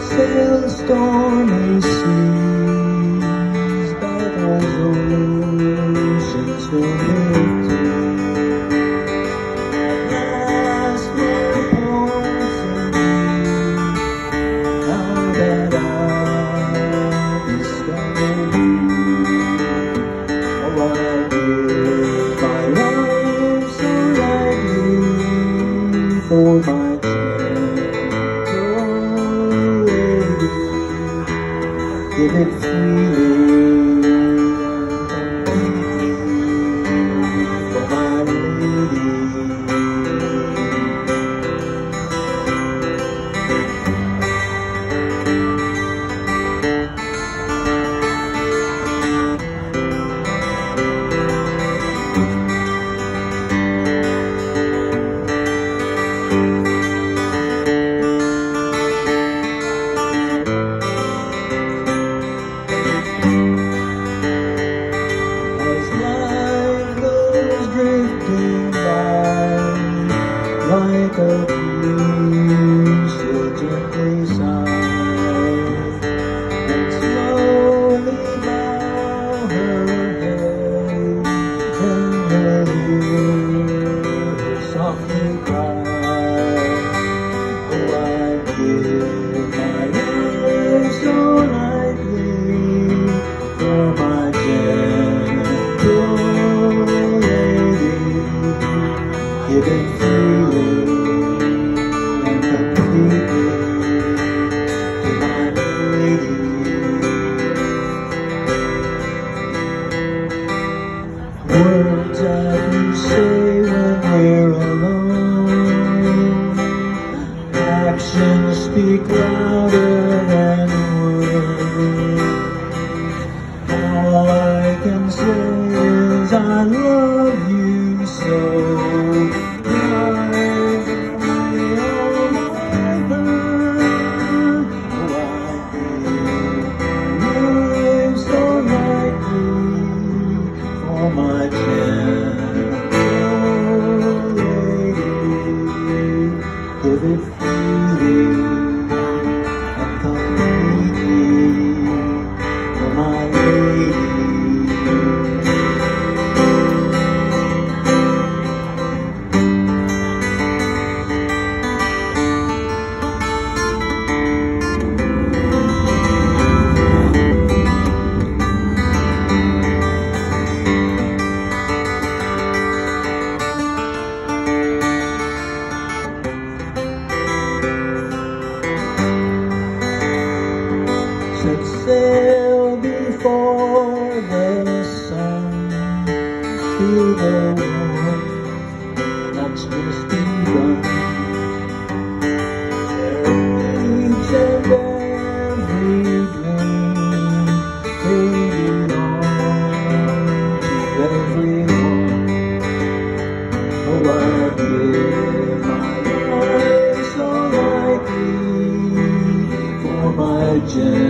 sail the stormy sea. minutes slowly bow her head her softly cry, oh I give my so lightly for my gentle lady, giving free. soon. For the sun Feel the warmth that's just begun Every of every dream Bringing on everyone Oh, I give my life so lightly For my generation